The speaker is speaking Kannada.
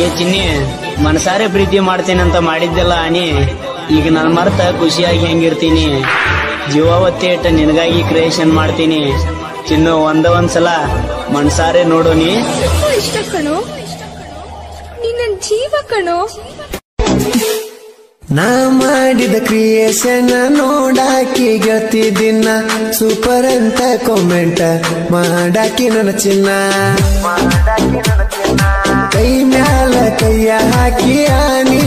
ಏ ಚಿನ್ನಿ ಮನಸಾರೆ ಪ್ರೀತಿ ಮಾಡ್ತೀನಿ ಅಂತ ಮಾಡಿದ್ದೆಲ್ಲ ಆನಿ ಈಗ ನನ್ನ ಮರ್ತ ಖುಷಿಯಾಗಿ ಹೆಂಗಿರ್ತೀನಿ. ಜೀವಾವತ್ತಿ ಇಟ್ಟ ನಿನಗಾಗಿ ಕ್ರಿಯೇಷನ್ ಮಾಡ್ತೀನಿ. ಚಿನ್ನು ಒಂದ ಒಂದ್ಸಲ. ಮನ್ಸಾರೆ ನೋಡು ತುಂಬಾ ಇಷ್ಟ ಕಣೋ. ನೀನ್ ಜೀವ ಕಣೋ. ನಾ ಮಾಡಿದ ಕ್ರಿಯೇಷನ್ ನೋಡಾಕಿ ಗೆಳತಿ ದಿನ. ಸೂಪರ್ ಅಂತ ಕಾಮೆಂಟ್ ಮಾಡಾಕಿ ನನ್ನ ಚಿನ್ನ. ya haki yani